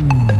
Bye.